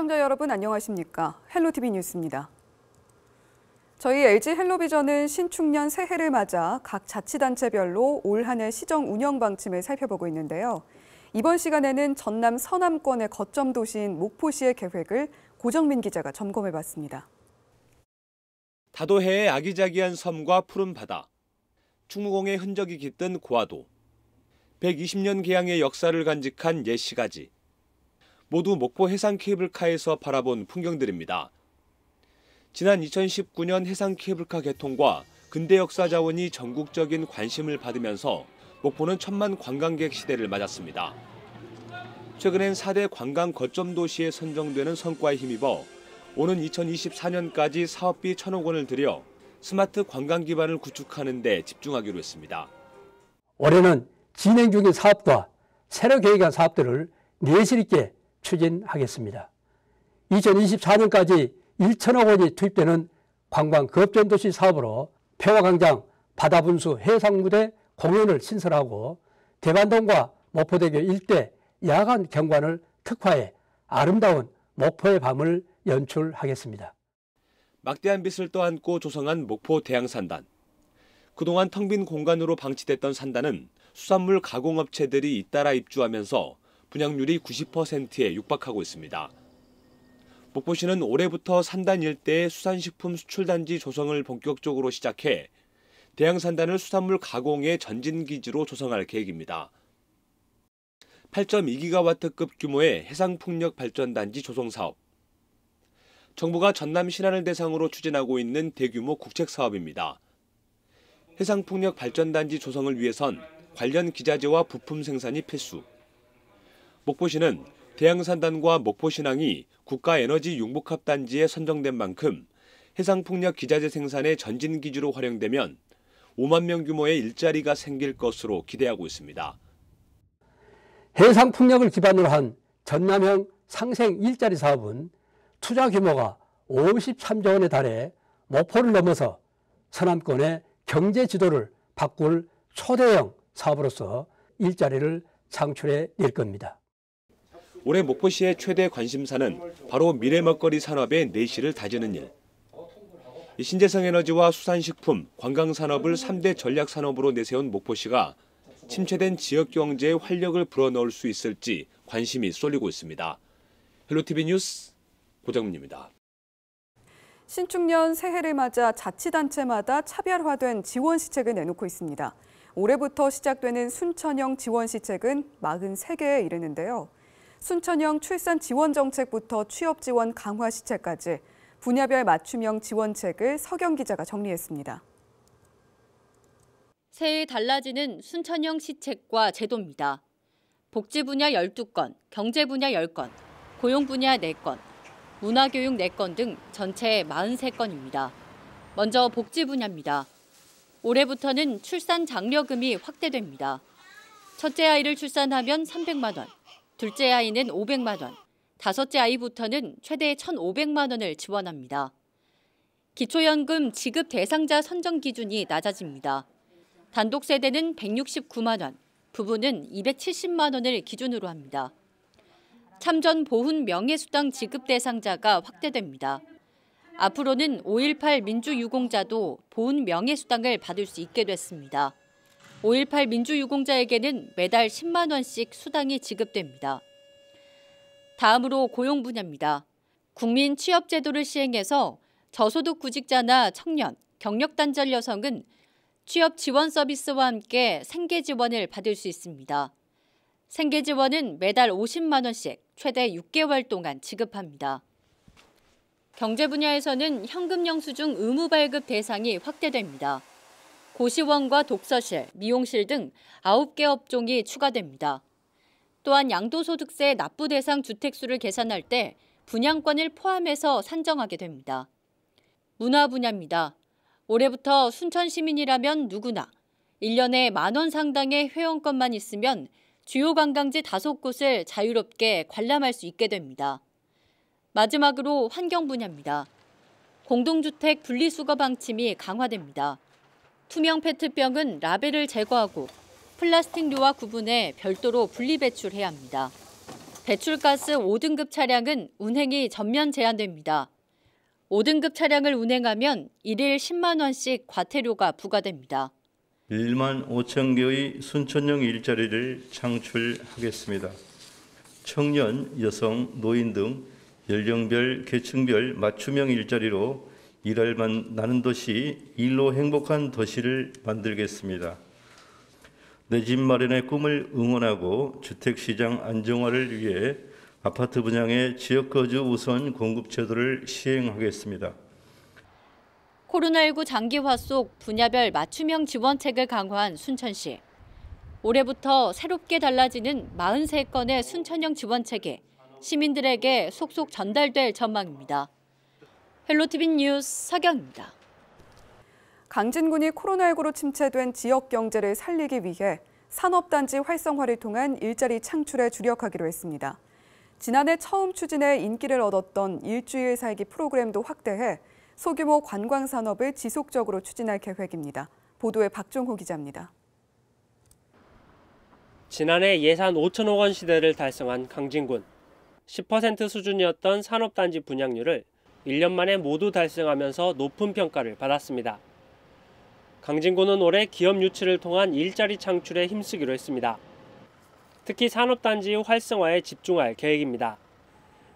시청자 여러분 안녕하십니까? 헬로티비 뉴스입니다. 저희 LG 헬로비전은 신축년 새해를 맞아 각 자치단체별로 올 한 해 시정 운영 방침을 살펴보고 있는데요. 이번 시간에는 전남 서남권의 거점 도시인 목포시의 계획을 고정민 기자가 점검해 봤습니다. 다도해의 아기자기한 섬과 푸른 바다, 충무공의 흔적이 깃든 고하도, 120년 개항의 역사를 간직한 옛 시가지, 모두 목포 해상 케이블카에서 바라본 풍경들입니다. 지난 2019년 해상 케이블카 개통과 근대 역사 자원이 전국적인 관심을 받으면서 목포는 천만 관광객 시대를 맞았습니다. 최근엔 4대 관광 거점 도시에 선정되는 성과에 힘입어 오는 2024년까지 사업비 천억 원을 들여 스마트 관광 기반을 구축하는 데 집중하기로 했습니다. 올해는 진행 중인 사업과 새로 계획한 사업들을 내실 있게 추진하겠습니다. 2024년까지 1천억 원이 투입되는 관광 급전도시 사업으로 평화광장 바다분수 해상무대 공연을 신설하고 대반동과 목포대교 일대 야간 경관을 특화해 아름다운 목포의 밤을 연출하겠습니다. 막대한 빚을 떠안고 조성한 목포 대양산단. 그동안 텅 빈 공간으로 방치됐던 산단은 수산물 가공업체들이 잇따라 입주하면서 분양률이 90%에 육박하고 있습니다. 목포시는 올해부터 산단 일대의 수산식품 수출단지 조성을 본격적으로 시작해 대양산단을 수산물 가공의 전진기지로 조성할 계획입니다. 8.2기가와트급 규모의 해상풍력 발전단지 조성 사업. 정부가 전남 신안을 대상으로 추진하고 있는 대규모 국책 사업입니다. 해상풍력 발전단지 조성을 위해선 관련 기자재와 부품 생산이 필수. 목포시는 대양산단과 목포신항이 국가에너지 융복합 단지에 선정된 만큼 해상풍력 기자재 생산의 전진 기지로 활용되면 5만 명 규모의 일자리가 생길 것으로 기대하고 있습니다. 해상풍력을 기반으로 한 전남형 상생 일자리 사업은 투자 규모가 53조 원에 달해 목포를 넘어서 서남권의 경제 지도를 바꿀 초대형 사업으로서 일자리를 창출해 낼 겁니다. 올해 목포시의 최대 관심사는 바로 미래 먹거리 산업의 내실을 다지는 일. 신재생 에너지와 수산식품, 관광산업을 3대 전략산업으로 내세운 목포시가 침체된 지역 경제에 활력을 불어넣을 수 있을지 관심이 쏠리고 있습니다. 헬로티비 뉴스 고정민입니다. 신축년 새해를 맞아 자치단체마다 차별화된 지원 시책을 내놓고 있습니다. 올해부터 시작되는 순천형 지원 시책은 43개에 이르는데요. 순천형 출산 지원 정책부터 취업 지원 강화 시책까지 분야별 맞춤형 지원책을 서경 기자가 정리했습니다. 새해 달라지는 순천형 시책과 제도입니다. 복지 분야 12건, 경제 분야 10건, 고용 분야 4건, 문화교육 4건 등 전체 43건입니다. 먼저 복지 분야입니다. 올해부터는 출산 장려금이 확대됩니다. 첫째 아이를 출산하면 300만 원, 둘째 아이는 500만 원, 다섯째 아이부터는 최대 1,500만 원을 지원합니다. 기초연금 지급 대상자 선정 기준이 낮아집니다. 단독 세대는 169만 원, 부부는 270만 원을 기준으로 합니다. 참전 보훈 명예수당 지급 대상자가 확대됩니다. 앞으로는 5.18 민주유공자도 보훈 명예수당을 받을 수 있게 됐습니다. 5.18 민주유공자에게는 매달 10만 원씩 수당이 지급됩니다. 다음으로 고용 분야입니다. 국민 취업 제도를 시행해서 저소득 구직자나 청년, 경력 단절 여성은 취업 지원 서비스와 함께 생계 지원을 받을 수 있습니다. 생계 지원은 매달 50만 원씩 최대 6개월 동안 지급합니다. 경제 분야에서는 현금 영수증 의무 발급 대상이 확대됩니다. 고시원과 독서실, 미용실 등 9개 업종이 추가됩니다. 또한 양도소득세 납부 대상 주택수를 계산할 때 분양권을 포함해서 산정하게 됩니다. 문화 분야입니다. 올해부터 순천 시민이라면 누구나 1년에 만 원 상당의 회원권만 있으면 주요 관광지 다섯 곳을 자유롭게 관람할 수 있게 됩니다. 마지막으로 환경 분야입니다. 공동주택 분리수거 방침이 강화됩니다. 투명 페트병은 라벨을 제거하고 플라스틱류와 구분해 별도로 분리 배출해야 합니다. 배출가스 5등급 차량은 운행이 전면 제한됩니다. 5등급 차량을 운행하면 1일 10만 원씩 과태료가 부과됩니다. 1만 5천 개의 순천형 일자리를 창출하겠습니다. 청년, 여성, 노인 등 연령별, 계층별 맞춤형 일자리로 일할 만 나는 도시, 일로 행복한 도시를 만들겠습니다. 내 집 마련의 꿈을 응원하고 주택시장 안정화를 위해 아파트 분양의 지역 거주 우선 공급 제도를 시행하겠습니다. 코로나19 장기화 속 분야별 맞춤형 지원책을 강화한 순천시. 올해부터 새롭게 달라지는 43건의 순천형 지원책에 시민들에게 속속 전달될 전망입니다. 헬로티비 뉴스 서경입니다. 강진군이 코로나19로 침체된 지역 경제를 살리기 위해 산업단지 활성화를 통한 일자리 창출에 주력하기로 했습니다. 지난해 처음 추진해 인기를 얻었던 일주일 살기 프로그램도 확대해 소규모 관광 산업을 지속적으로 추진할 계획입니다. 보도에 박종호 기자입니다. 지난해 예산 5천억 원 시대를 달성한 강진군. 10% 수준이었던 산업단지 분양률을 1년 만에 모두 달성하면서 높은 평가를 받았습니다. 강진군은 올해 기업 유치를 통한 일자리 창출에 힘쓰기로 했습니다. 특히 산업단지 활성화에 집중할 계획입니다.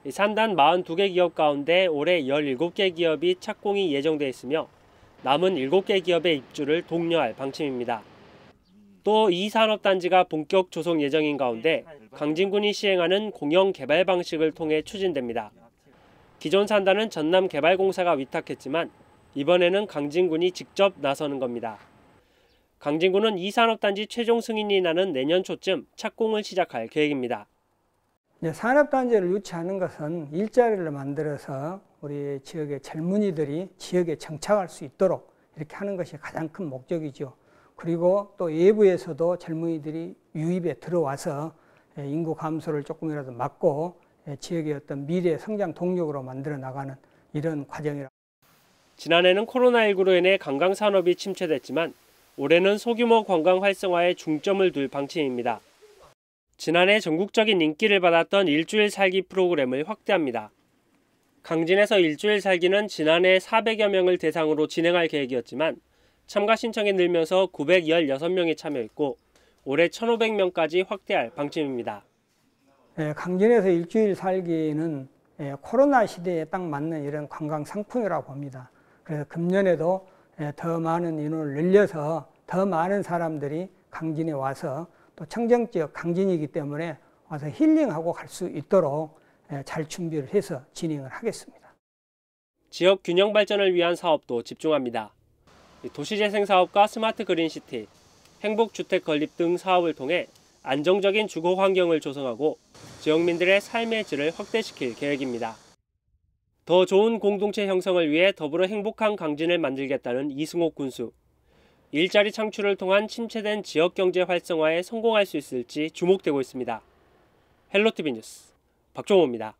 산단 42개 기업 가운데 올해 17개 기업이 착공이 예정돼 있으며 남은 7개 기업의 입주를 독려할 방침입니다. 또 이 산업단지가 본격 조성 예정인 가운데 강진군이 시행하는 공영 개발 방식을 통해 추진됩니다. 기존 산단은 전남개발공사가 위탁했지만 이번에는 강진군이 직접 나서는 겁니다. 강진군은 이 산업단지 최종 승인이 나는 내년 초쯤 착공을 시작할 계획입니다. 산업단지를 유치하는 것은 일자리를 만들어서 우리 지역의 젊은이들이 지역에 정착할 수 있도록 이렇게 하는 것이 가장 큰 목적이죠. 그리고 또 외부에서도 젊은이들이 유입에 들어와서 인구 감소를 조금이라도 막고 지역의 어떤 미래 성장 동력으로 만들어 나가는 이런 과정이라. 지난해는 코로나19로 인해 관광 산업이 침체됐지만 올해는 소규모 관광 활성화에 중점을 둘 방침입니다. 지난해 전국적인 인기를 받았던 일주일 살기 프로그램을 확대합니다. 강진에서 일주일 살기는 지난해 400여 명을 대상으로 진행할 계획이었지만 참가 신청이 늘면서 916명이 참여했고 올해 1,500명까지 확대할 방침입니다. 예, 강진에서 일주일 살기는 예, 코로나 시대에 딱 맞는 이런 관광 상품이라고 봅니다. 그래서 금년에도 예, 더 많은 인원을 늘려서 더 많은 사람들이 강진에 와서 또 청정 지역 강진이기 때문에 와서 힐링하고 갈 수 있도록 잘 준비를 해서 진행을 하겠습니다. 지역 균형 발전을 위한 사업도 집중합니다. 도시재생 사업과 스마트 그린시티, 행복주택 건립 등 사업을 통해 안정적인 주거 환경을 조성하고 지역민들의 삶의 질을 확대시킬 계획입니다. 더 좋은 공동체 형성을 위해 더불어 행복한 강진을 만들겠다는 이승옥 군수. 일자리 창출을 통한 침체된 지역 경제 활성화에 성공할 수 있을지 주목되고 있습니다. 헬로티비 뉴스 박종호입니다.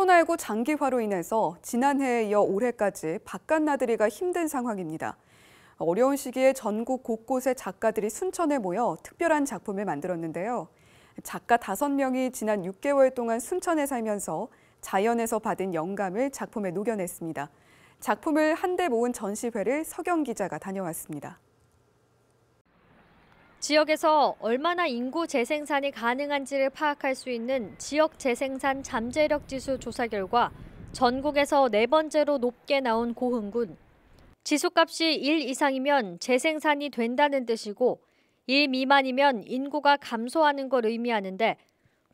코로나19 장기화로 인해서 지난해에 이어 올해까지 바깥 나들이가 힘든 상황입니다. 어려운 시기에 전국 곳곳의 작가들이 순천에 모여 특별한 작품을 만들었는데요. 작가 5명이 지난 6개월 동안 순천에 살면서 자연에서 받은 영감을 작품에 녹여냈습니다. 작품을 한데 모은 전시회를 서경 기자가 다녀왔습니다. 지역에서 얼마나 인구 재생산이 가능한지를 파악할 수 있는 지역 재생산 잠재력 지수 조사 결과 전국에서 네 번째로 높게 나온 고흥군. 지수값이 1 이상이면 재생산이 된다는 뜻이고 1 미만이면 인구가 감소하는 걸 의미하는데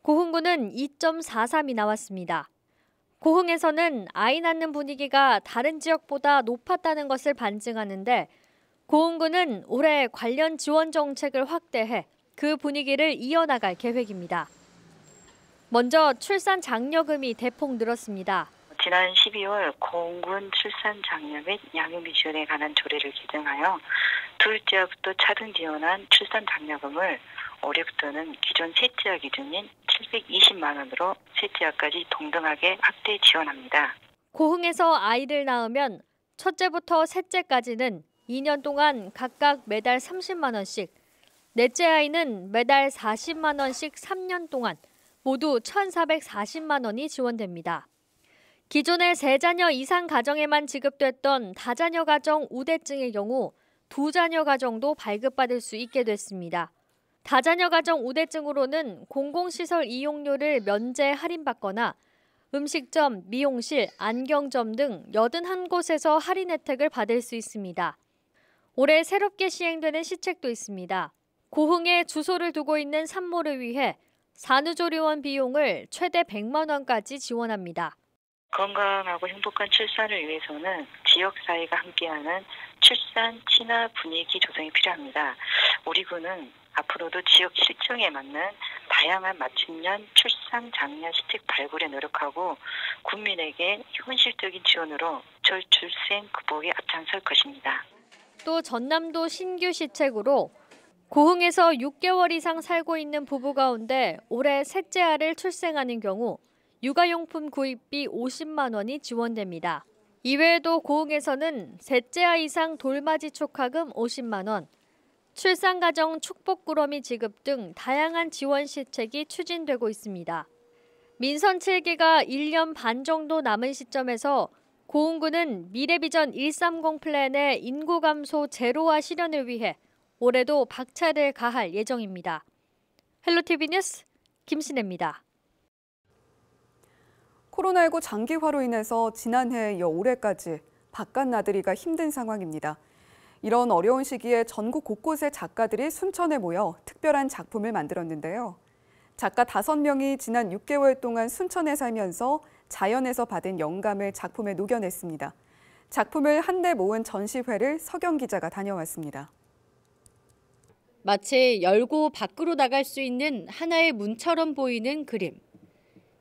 고흥군은 2.43이 나왔습니다. 고흥에서는 아이 낳는 분위기가 다른 지역보다 높았다는 것을 반증하는데 고흥군은 올해 관련 지원 정책을 확대해 그 분위기를 이어나갈 계획입니다. 먼저 출산 장려금이 대폭 늘었습니다. 지난 12월 고흥군 출산 장려 및 양육비 지원에 관한 조례를 개정하여 둘째부터 차등 지원한 출산 장려금을 올해부터는 기존 셋째와 기준인 720만 원으로 셋째와까지 동등하게 확대 지원합니다. 고흥에서 아이를 낳으면 첫째부터 셋째까지는 2년 동안 각각 매달 30만 원씩, 넷째 아이는 매달 40만 원씩 3년 동안 모두 1,440만 원이 지원됩니다. 기존의 세 자녀 이상 가정에만 지급됐던 다자녀 가정 우대증의 경우 두 자녀 가정도 발급받을 수 있게 됐습니다. 다자녀 가정 우대증으로는 공공시설 이용료를 면제 할인받거나 음식점, 미용실, 안경점 등 81곳에서 할인 혜택을 받을 수 있습니다. 올해 새롭게 시행되는 시책도 있습니다. 고흥에 주소를 두고 있는 산모를 위해 산후조리원 비용을 최대 100만 원까지 지원합니다. 건강하고 행복한 출산을 위해서는 지역 사회가 함께하는 출산 친화 분위기 조성이 필요합니다. 우리 군은 앞으로도 지역 실정에 맞는 다양한 맞춤형 출산 장려 시책 발굴에 노력하고 국민에게 현실적인 지원으로 저출생 극복에 앞장설 것입니다. 또 전남도 신규 시책으로 고흥에서 6개월 이상 살고 있는 부부 가운데 올해 셋째 알을 출생하는 경우 육아용품 구입비 50만 원이 지원됩니다. 이외에도 고흥에서는 셋째 아이 이상 돌맞이 축하금 50만 원, 출산가정 축복꾸러미 지급 등 다양한 지원 시책이 추진되고 있습니다. 민선 7기가 1년 반 정도 남은 시점에서 고흥군은 미래비전 130 플랜의 인구 감소 제로화 실현을 위해 올해도 박차를 가할 예정입니다. 헬로티비 뉴스 김신혜입니다. 코로나19 장기화로 인해서 지난해에 이어 올해까지 바깥 나들이가 힘든 상황입니다. 이런 어려운 시기에 전국 곳곳의 작가들이 순천에 모여 특별한 작품을 만들었는데요. 작가 5명이 지난 6개월 동안 순천에 살면서 자연에서 받은 영감을 작품에 녹여냈습니다. 작품을 한데 모은 전시회를 서경 기자가 다녀왔습니다. 마치 열고 밖으로 나갈 수 있는 하나의 문처럼 보이는 그림.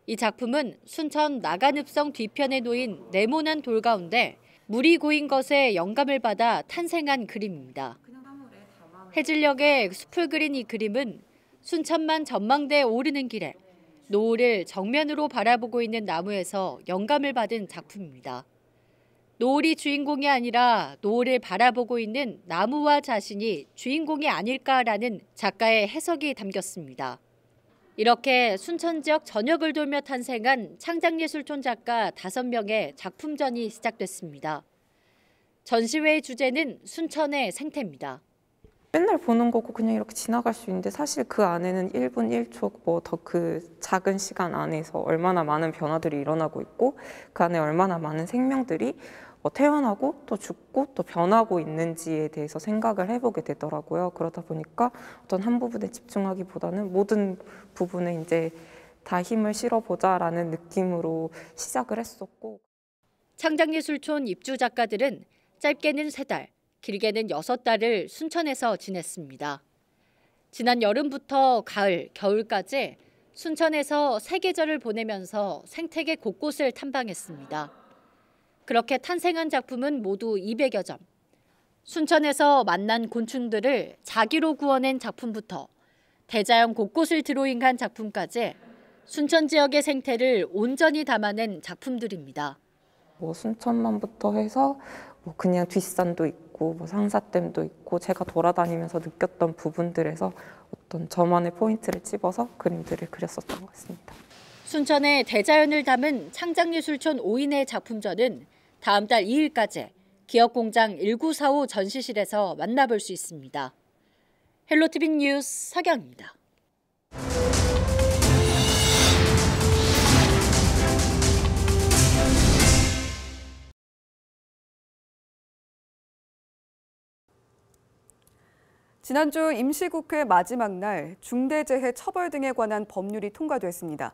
이 작품은 순천 나간읍성 뒤편에 놓인 네모난 돌 가운데 물이 고인 것에 영감을 받아 탄생한 그림입니다. 해질녘에 숲을 그린 이 그림은 순천만 전망대에 오르는 길에 노을을 정면으로 바라보고 있는 나무에서 영감을 받은 작품입니다. 노을이 주인공이 아니라 노을을 바라보고 있는 나무와 자신이 주인공이 아닐까라는 작가의 해석이 담겼습니다. 이렇게 순천 지역 전역을 돌며 탄생한 창작예술촌 작가 5명의 작품전이 시작됐습니다. 전시회의 주제는 순천의 생태입니다. 맨날 보는 거고 그냥 이렇게 지나갈 수 있는데 사실 그 안에는 1분 1초 뭐 더 그 작은 시간 안에서 얼마나 많은 변화들이 일어나고 있고 그 안에 얼마나 많은 생명들이 어, 태어나고 또 죽고 또 변하고 있는지에 대해서 생각을 해보게 되더라고요. 그러다 보니까 어떤 한 부분에 집중하기보다는 모든 부분에 이제 다 힘을 실어보자라는 느낌으로 시작을 했었고. 창작예술촌 입주 작가들은 짧게는 세 달, 길게는 여섯 달을 순천에서 지냈습니다. 지난 여름부터 가을, 겨울까지 순천에서 세 계절을 보내면서 생태계 곳곳을 탐방했습니다. 그렇게 탄생한 작품은 모두 200여 점. 순천에서 만난 곤충들을 자기로 구워낸 작품부터 대자연 곳곳을 드로잉한 작품까지 순천 지역의 생태를 온전히 담아낸 작품들입니다. 뭐 순천만부터 해서 뭐 그냥 뒷산도 있고 뭐 상사댐도 있고 제가 돌아다니면서 느꼈던 부분들에서 어떤 저만의 포인트를 찝어서 그림들을 그렸었던 것 같습니다. 순천의 대자연을 담은 창작예술촌 5인의 작품전은 다음 달 2일까지 기억공장 1945 전시실에서 만나볼 수 있습니다. 헬로티비 뉴스 서경입니다. 지난주 임시국회 마지막 날 중대재해 처벌 등에 관한 법률이 통과됐습니다.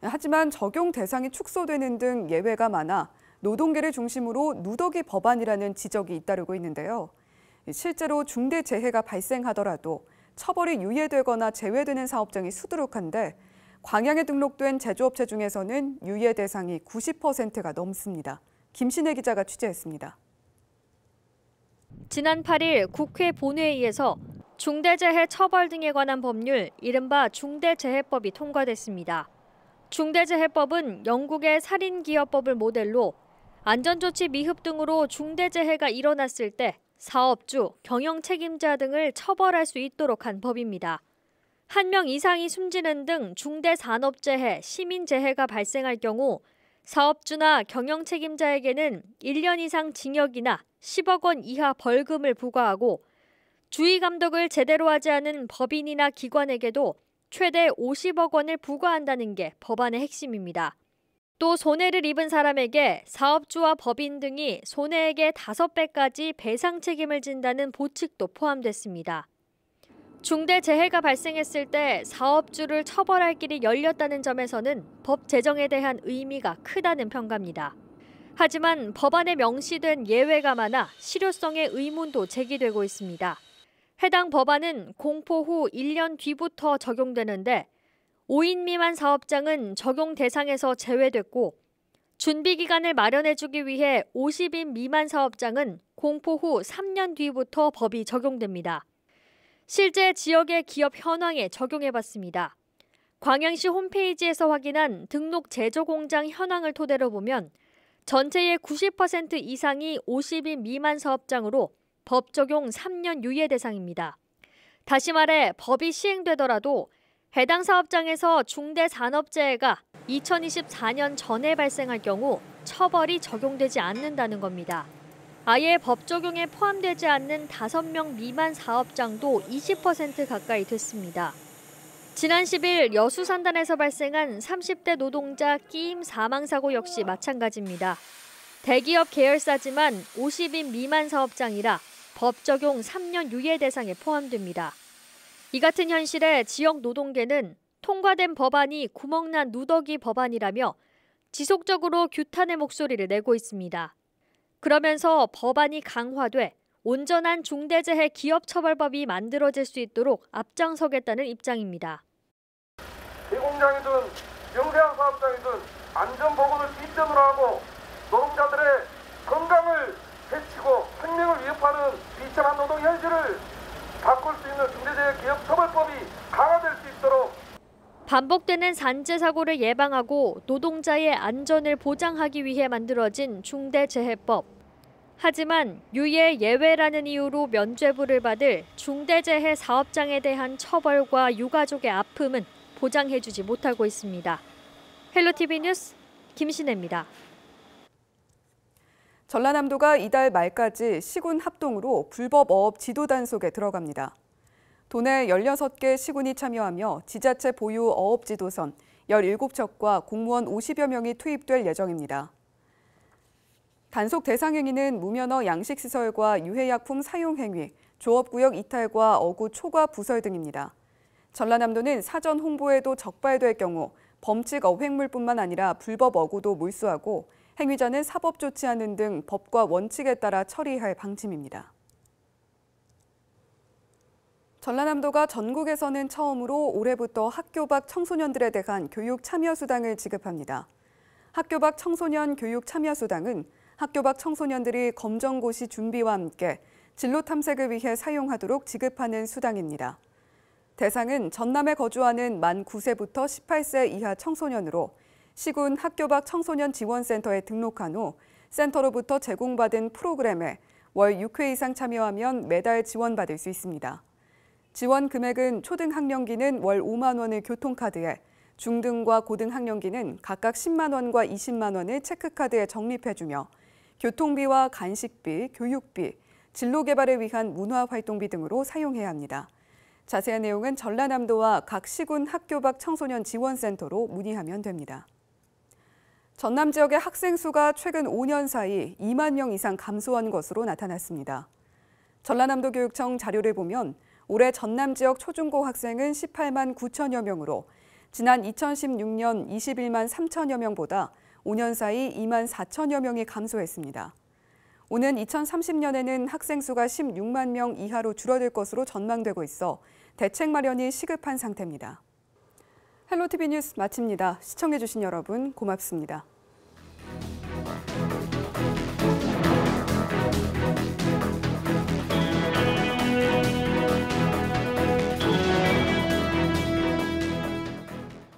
하지만 적용 대상이 축소되는 등 예외가 많아 노동계를 중심으로 누더기 법안이라는 지적이 잇따르고 있는데요. 실제로 중대재해가 발생하더라도 처벌이 유예되거나 제외되는 사업장이 수두룩한데 광양에 등록된 제조업체 중에서는 유예 대상이 90%가 넘습니다. 김신혜 기자가 취재했습니다. 지난 8일 국회 본회의에서 중대재해 처벌 등에 관한 법률 이른바 중대재해법이 통과됐습니다. 중대재해법은 영국의 살인기업법을 모델로 안전조치 미흡 등으로 중대재해가 일어났을 때 사업주, 경영 책임자 등을 처벌할 수 있도록 한 법입니다. 한 명 이상이 숨지는 등 중대 산업재해, 시민재해가 발생할 경우 사업주나 경영 책임자에게는 1년 이상 징역이나 10억 원 이하 벌금을 부과하고 주의 감독을 제대로 하지 않은 법인이나 기관에게도 최대 50억 원을 부과한다는 게 법안의 핵심입니다. 또 손해를 입은 사람에게 사업주와 법인 등이 손해액의 5배까지 배상 책임을 진다는 보칙도 포함됐습니다. 중대 재해가 발생했을 때 사업주를 처벌할 길이 열렸다는 점에서는 법 제정에 대한 의미가 크다는 평가입니다. 하지만 법안에 명시된 예외가 많아 실효성의 의문도 제기되고 있습니다. 해당 법안은 공포 후 1년 뒤부터 적용되는데 5인 미만 사업장은 적용 대상에서 제외됐고 준비 기간을 마련해 주기 위해 50인 미만 사업장은 공포 후 3년 뒤부터 법이 적용됩니다. 실제 지역의 기업 현황에 적용해 봤습니다. 광양시 홈페이지에서 확인한 등록 제조 공장 현황을 토대로 보면 전체의 90% 이상이 50인 미만 사업장으로 법 적용 3년 유예 대상입니다. 다시 말해 법이 시행되더라도 해당 사업장에서 중대 산업재해가 2024년 전에 발생할 경우 처벌이 적용되지 않는다는 겁니다. 아예 법 적용에 포함되지 않는 5명 미만 사업장도 20% 가까이 됐습니다. 지난 10일 여수 산단에서 발생한 30대 노동자 끼임 사망 사고 역시 마찬가지입니다. 대기업 계열사지만 50인 미만 사업장이라 법 적용 3년 유예 대상에 포함됩니다. 이 같은 현실에 지역 노동계는 통과된 법안이 구멍난 누더기 법안이라며 지속적으로 규탄의 목소리를 내고 있습니다. 그러면서 법안이 강화돼 온전한 중대재해 기업처벌법이 만들어질 수 있도록 앞장서겠다는 입장입니다. 대공장이든 영세한 사업장이든 안전보건을 기점으로 하고 노동자들의 건강을 해치고 생명을 위협하는 비참한 노동 현실을 바꿀 수 있는 중대재해 기업처벌법이 강화될 수 있도록 반복되는 산재 사고를 예방하고 노동자의 안전을 보장하기 위해 만들어진 중대재해법. 하지만 유예 예외라는 이유로 면죄부를 받을 중대재해 사업장에 대한 처벌과 유가족의 아픔은 보장해주지 못하고 있습니다. 헬로티비 뉴스 김신혜입니다. 전라남도가 이달 말까지 시군 합동으로 불법 어업 지도 단속에 들어갑니다. 도내 16개 시군이 참여하며 지자체 보유 어업 지도선 17척과 공무원 50여 명이 투입될 예정입니다. 단속 대상 행위는 무면허 양식시설과 유해약품 사용 행위, 조업구역 이탈과 어구 초과 부설 등입니다. 전라남도는 사전 홍보에도 적발될 경우 범칙 어획물뿐만 아니라 불법 어구도 몰수하고 행위자는 사법 조치하는 등 법과 원칙에 따라 처리할 방침입니다. 전라남도가 전국에서는 처음으로 올해부터 학교 밖 청소년들에 대한 교육 참여 수당을 지급합니다. 학교 밖 청소년 교육 참여 수당은 학교 밖 청소년들이 검정고시 준비와 함께 진로 탐색을 위해 사용하도록 지급하는 수당입니다. 대상은 전남에 거주하는 만 9세부터 18세 이하 청소년으로 시군 학교 밖 청소년 지원센터에 등록한 후 센터로부터 제공받은 프로그램에 월 6회 이상 참여하면 매달 지원받을 수 있습니다. 지원 금액은 초등학년기는 월 5만 원을 교통카드에, 중등과 고등학년기는 각각 10만 원과 20만 원을 체크카드에 적립해주며 교통비와 간식비, 교육비, 진로 개발을 위한 문화활동비 등으로 사용해야 합니다. 자세한 내용은 전라남도와 각 시군 학교 밖 청소년 지원센터로 문의하면 됩니다. 전남 지역의 학생 수가 최근 5년 사이 2만 명 이상 감소한 것으로 나타났습니다. 전라남도 교육청 자료를 보면 올해 전남 지역 초중고 학생은 18만 9천여 명으로 지난 2016년 21만 3천여 명보다 5년 사이 2만 4천여 명이 감소했습니다. 오는 2030년에는 학생 수가 16만 명 이하로 줄어들 것으로 전망되고 있어 대책 마련이 시급한 상태입니다. 헬로티비 뉴스 마칩니다. 시청해주신 여러분 고맙습니다.